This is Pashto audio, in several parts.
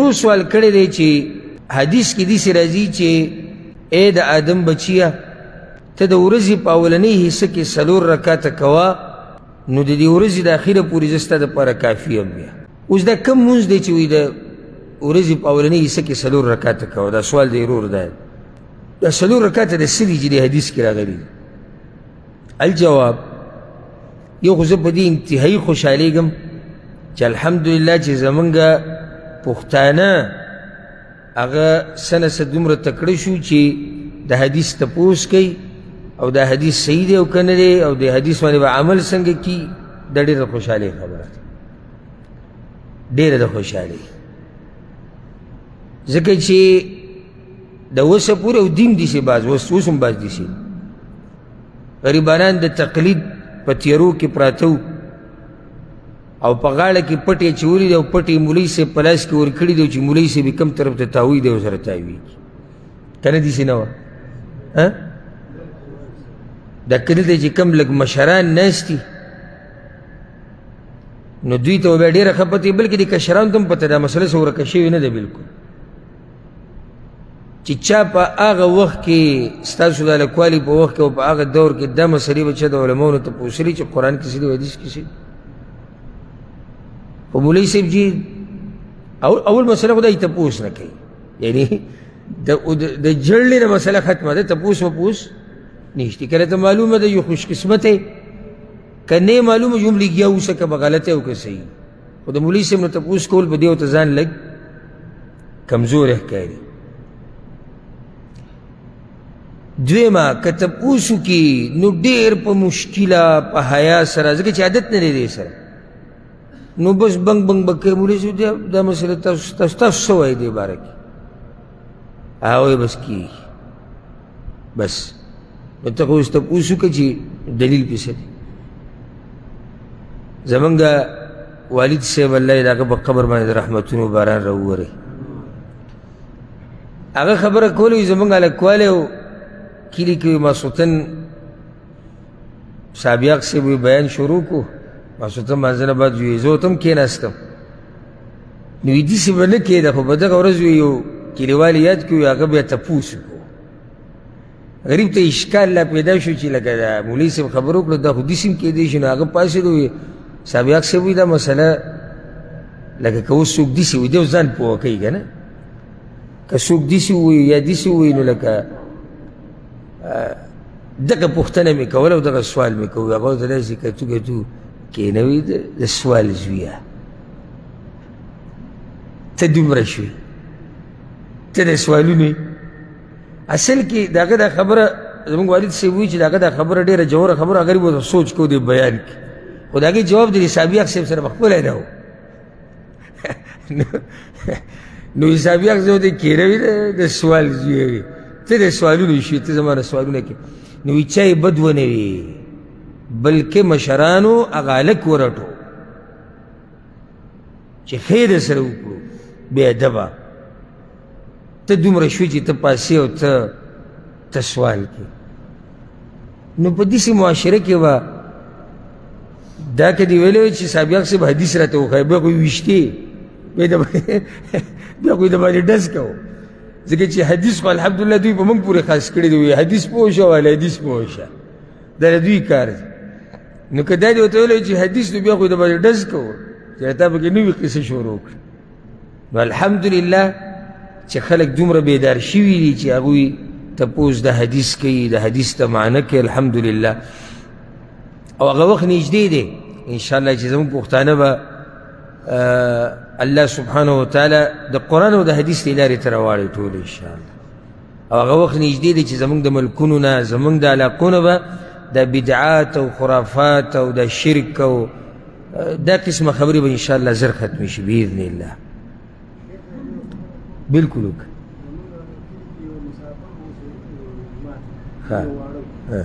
او سوال کړی دی چې حدیث کې داسې راځي چې ای د آدم بچیه ته د ورځې په اولنۍ حصه کې څلور رکاته کوه نو د دې ورځې د اخره پورې زه ستا دپاره کافي یم بیا اوس دا کم مونځ دی چې وایي د ورځې په اولنۍ حصه کې څلور رکاته کوه دا سوال دی ورور دی دا څلور رکاته د څه دي چې د حدیث کې راغلي الجواب یو خو زه په دې انتهایي خوشحالېږم چې الحمدلله چې زمونږ پښتانه هغه څه نه څه دومره تکړه شو چې د حدیث تپوس کوي او دا حدیث صحیح دی او که نه دی او د حدیث باندې به عمل څنګه کي دا ډېره خوشحالۍ خبره ده ډېره د خوشحالۍ ځکه چې د اوسه پورې او دین دي سي باز اوس اوس هم باز دي سي غریبانان د تقلید په تیرو کې پراته او په غاړه کې پټې چوری دی او پټې مولوی صاحب په لاس کې ورکړي دی چې مولوی صاحب کوم طرف ته تاوی دی او سره تاویږي که نه داسې نه وه دا کلي ته چې کوم لږ مشران ناست دي نو دوی ته به بیا ډېره ښه پته بلکې د کشرانو ته هم پته ده مسله څه ورکه شوې نه ده بلکل چې چا په هغه وخت کې ستاسو د هلکوالي په وخت کې او په هغه دور کې دا مسلې به چا د علماونو ته پوښلي چې قرآن کې څه دي حدیث کې څه خو مولوي صاحب جي اول مسله خو دای تپوس نه کوي یعنی د جړلې نه مسله ختمه ده تپوس وپوس نشته کله ته معلومه ده یو خوش قسمت که نه معلومه یوم لګیا اوسه که به غلطه او که صحیح خو د مولوي صاحب نه تپوس کول به دې ورته ځان لږ کمزوری ښکاري دویمه که تپوس وکړي نو ډېر په مشکله په حیا سره ځکه چې عادت نه دی دی سره نو بس بنګ بنګ به کوي مولوي صاحب دا مسله تاسو څه وایي دې باره کې هغه بس کی بس نو ته خو ست پوسو کې چې دلیل پېښه دي زمونږ والد صاحب الله دا په قبر باندې رحمتونو باران راووري هغه خبره کولې زمونږ الکواله کلی کې مسوتن سابیاق سے وی بیان شروع کو ماسوته منځنه بعد وی زه تم کېناستم نو یې داسې به نه کېده خو په دغه ورځ یو کلیوال یاد کړو هغه بیا تپوس وکړو غریب ته اشکال لا پیدا شو چې لکه دا مولوي صاحب خبرو کړو دا خو داسې هم کېدی شي نو هغه پاڅېدو وي سابیاق صاحب وي دا مسله لکه که اوس څوک داسې وي دی ځان پوه کوي که نه که څوک داسې ووایي یا داسې ووایي نو لکه دغه پوښتنه مې کوله او دغه سوال مې کوو هغه ته داسې کتو کتو کېنوي د سوال زویه ته دومره شوي ته د سوالونو اصل کې د هغه دا خبره زموږ والد صاحب وایي چې د هغه دا خبره ډېره ژوره خبره هغه به سوچ کو دی بیان کړي خو د هغې جواب د صابیاق صاحب سره به خپله نه و نو حسابي حق زه دې کېروي د سوال زیوي ته د سوالونو شي ته زما نه سوالونه کې نو چا یې بد ونه وي بلکې مشرانو هغه هلک ورټو چې ښه یې درسره وکړو بې ادبه ته دومره شوې چې ته پاسې او ته ته سوال کې نو په دې سي معاشره کې وا دا کې دی ویلو چې سابق صاحب حدیث راته وخی به کوئی وشته به دا بیا کوئی د باندې ډز کو ځکه چې حدیث خو الحمدلله دوی په موږ پورې خاص کړی دی حدیث پوه شو ولا حدیث پوه شو دا دوی کار دی نو کدا دی وته ویلو چې حدیث نو بیا کوئی د باندې ډز کو چې تا به کې نوې قصه شروع کړ نو الحمدلله چې خلک دومره بیدار شوي دي چې هغوی تپوس د حدیث کوي د حدیث ته معنه کوي الحمدلله او هغه وخت نږدې دی انشاءالله چې زموږ پښتانه به الله سبحانه وتعالی د قرآن او د حدیث د لارې ته راواړي ټول انشاءالله او هغه وخت نږدې دی چې زمونږ د ملکونو نه زمونږ د علاقو نه به د بدعات او خرافات او د شرک او دا قسمه خبرې به انشاءالله زر ختمې شي باذن الله بلکل وکړه ها ها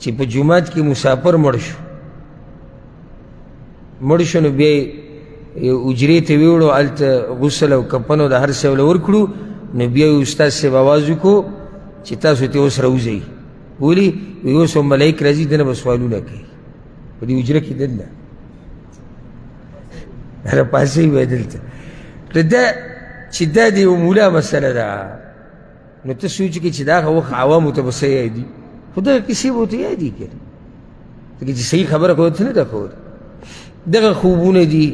چې په جماعت کې مسافر مړ شو مړ شو نو بیا اجرې ته ویوړو هلته غسل او کپنو د هر څه له ورکړو نو بیا یې استاد صاحب اواز وکړو چې تاسو ته اوس راوځئ ولي وی اوس هم ملایک راځي دنه به سوالونه کوي په دې اجره کې دننه هره پاسې وی دلته نو دا چې دا د یو مولا مسله ده نو ته سوچ کې چې دا وخت عوامو ته به څه یادي خو دغه کیسې به ورته یادې کړې ځکه چې صحیح خبره خو ورته نه ده ښوولې دغه خوبونه دي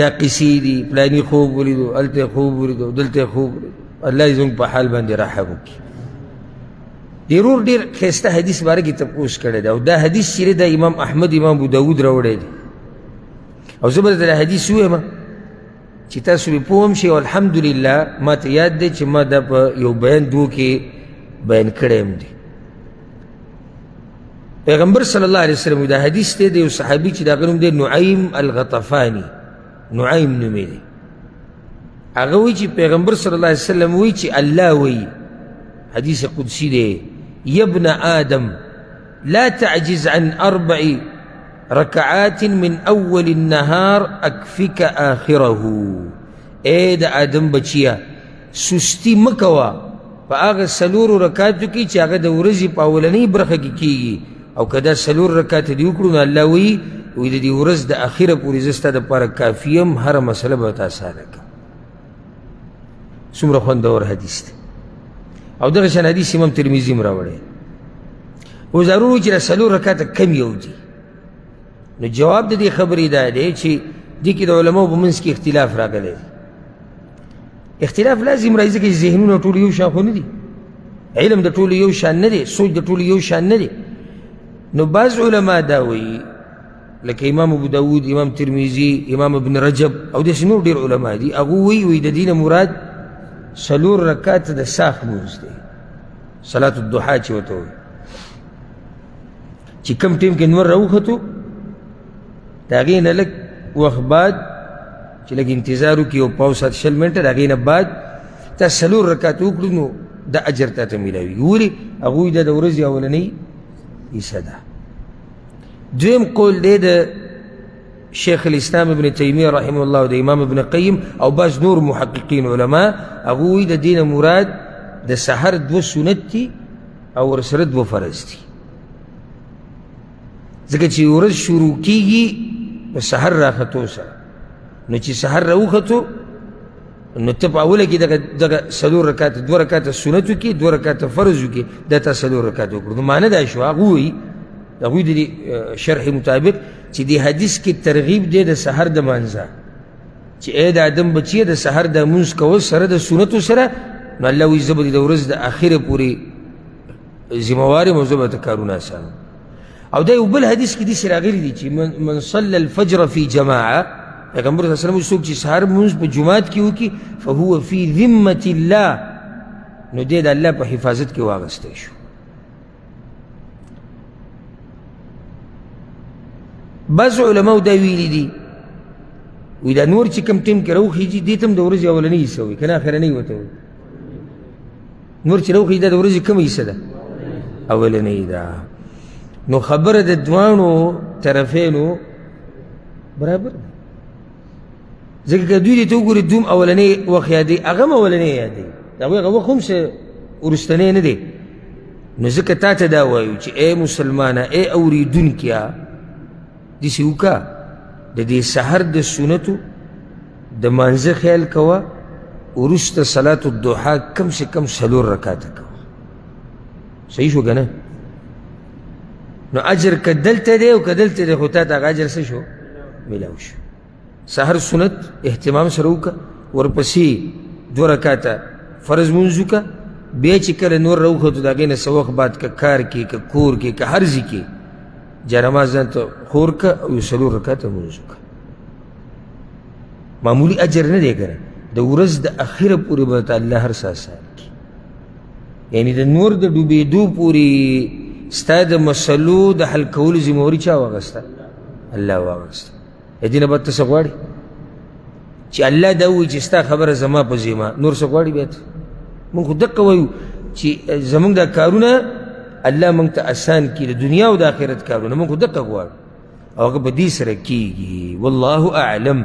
دا قصې دي پلاني خوب ولیدو هلته خوب ولیدو دلته خوب ولیدو الله دې زموږ په حال باندې رحم وکړي د ورور ډېر ښایسته حدیث باره کې تپوس کړی دی او دا حدیث چې دی دا امام احمد امام ابو داود راوړی دی او زه به درته دا حدیث ووایم چې تاسو به پوه هم شئ او الحمدلله ما ته یاد دی چې ما دا په یو بیان دوو کې بیان کړی هم دی پیغمبر صلی الله علیه وسلم دا حدیث دی د یو صحابي چې د هغه نوم دی نعیم الغطفاني نعیم نومې دی هغه وایي چې پیغمبر صلی الله علیه وسلم وایي چې الله وایي حدیث قدسی دی یبن آدم لا تعجز عن اربع رکعات من اول النهار اکفک آخره اے د آدم بچیا سستی مکوا په هغه سلور رکعاتو کې چې هغه د ورځې په اولنۍ برخه کې کیږي او که دا سلور رکعات دی وکړو نو الله وی وی د دې ورځ د اخیره پورې زستا د پر کافیم هر مسله به تاسو سره څومره خوندور حدیث دی او دغه شان حدیث امام ترمذي هم راوړی و ضرور چې سلو رکعته کم یو دي نو جواب د دې خبرې دا دی چې دې کې د علماو په منځ کې اختلاف راغلی دی اختلاف لازم راځي چې ذهنونه ټول یو شان خو نه دي علم د ټول یو شان نه دی سوچ د ټول یو شان نه دی نو بعض علما دا وایي لکه امام ابو داود امام ترمذی امام ابن رجب او داسې نور ډېر علما دي هغه وایي وایي د دې نه مراد څلور رکعت د صاف لمونځ دی صلات الضحا چې ورته وایي چې کوم ټیم کې نور راوختو د هغې نه لږ وخت بعد چې لږ انتظار وکړي او پاو ساعت شل منټه د هغې نه بعد تا څلور رکعت وکړو نو د اجر تا ته میلاوي ولې هغوی د د ورځې اولنۍ حصه ده دویم قول دی د شیخ الاسلام ابن تیمیه رحمه الله او د امام ابن قیم او بعض نور محققین علما هغه وایي د دین مراد د سحر دوه سنت دي او ورسره دوه فرض دي ځکه چې ورځ شروع کیږي په سحر راختو سره نو چې سحر راوختو نو ته په اوله کې دغه دغه څلور رکعت دوه رکعت سنت کې دوه رکعت فرض کې دا ته څلور رکعت وکړو نو معنی دا شو هغه وی هغه د شرح مطابق چې دی حدیث کې ترغیب دی د سحر د مانځه چې اې د آدم بچی د سحر د مونږ کو سره د سنت سره نو الله وی زبر د ورځ د اخره پوری ذمہ واري مزبت کارونه سره او دا یو بل حدیث کې داسې راغلي دي چې من صلی الفجر فی جماعه پیغمبر صلی الله علیه وسلم څوک چې سهار لمونځ په جومات کې وکړي فهو فی ذمة الله نو دی د الله په حفاظت کې واغستی شو بعض علماو دا ویلي دي وی دا نور چې کوم ټیم کې راوخیږي دې ته هم د ورځې اولنۍ حصه وي که نه اخرنۍ ورته وي نور چې راوخېږي دا د ورځې کومه حصه ده اولنۍ ده نو خبره د دواړو طرفینو برابر ده ځکه که دوی دې ته وګوري دوم اولنۍ وخت یادوي هغه هم اولنۍ یادوي د هغوی هغه وخت هم څه وروستنی نه دی نو ځکه تا ته دا وایو چې ای مسلمانه ای اورېدونکیه داسې وکړه د دې سحر د سنتو د مانځه خیال کوه وروسته صلات الدوحا کم سے کم سلور رکاته کوه صحیح شو که نه نو اجر که دلته دی او که دلته دی خو تا ته هغه اجر څه شو میلاو شو سهر سنت اهتمام سره وکړه ورپسې دوه رکاته فرض مونځ وکړه بیا چې کله نور راوخوتو د هغې نه څه وخت بعد که کار کې که کور کې که هر ځي کې جانماز ځان ته خور که او یو څلور رکاته مونځ وکړه معمولی اجر نه دی کنه د ورځ د اخیره پورې به ته الله هر څه اسان کړي یعنی د نور د ډوبېدو پورې ستا د مسلو د حل کولو ذمهواري چا واخیسته الله واخیسته د دې نه بد ته څه غواړي چې الله دا وایي چې ستا خبره زما په ذمه نور څه غواړي بیا ته موږ خو دقه وایو چې زموږ دا کارونه الله موږ ته اسان کړي د دنیا او د آخرت کارونه موږ دقه غواړو او هغه په دې سره کیږي والله اعلم